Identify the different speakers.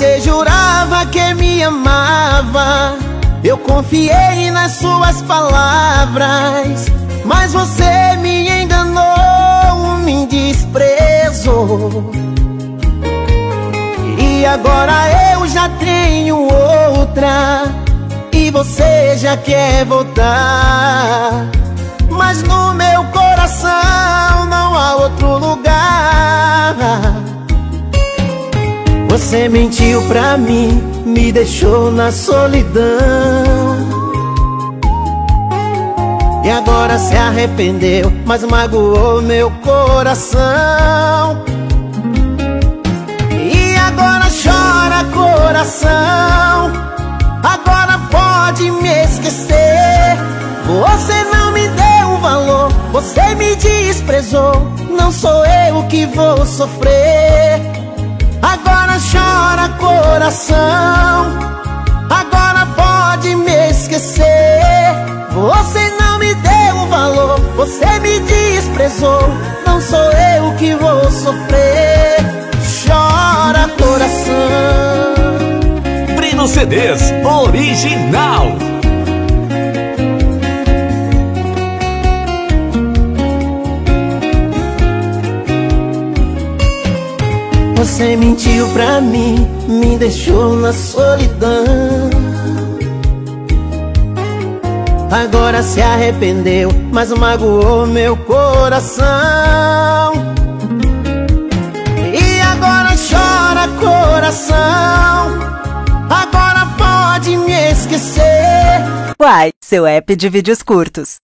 Speaker 1: Você jurava que me amava. Eu confiei nas suas palavras Mas você me enganou, me desprezou. E agora eu já tenho outra E você já quer voltar. Mas no meu coração você mentiu pra mim, me deixou na solidão. E agora se arrependeu, mas magoou meu coração. E agora chora coração. Agora pode me esquecer. Você não me deu valor, você me desprezou. Não sou eu que vou sofrer coração. Agora pode me esquecer. Você não me deu valor Você me desprezou. Não sou eu que vou sofrer. Chora coração.
Speaker 2: Brino CDs Original
Speaker 1: Você mentiu pra mim, me deixou na solidão. Agora se arrependeu, mas magoou meu coração. E agora chora coração. Agora pode me esquecer.
Speaker 3: Uai, seu app de vídeos curtos.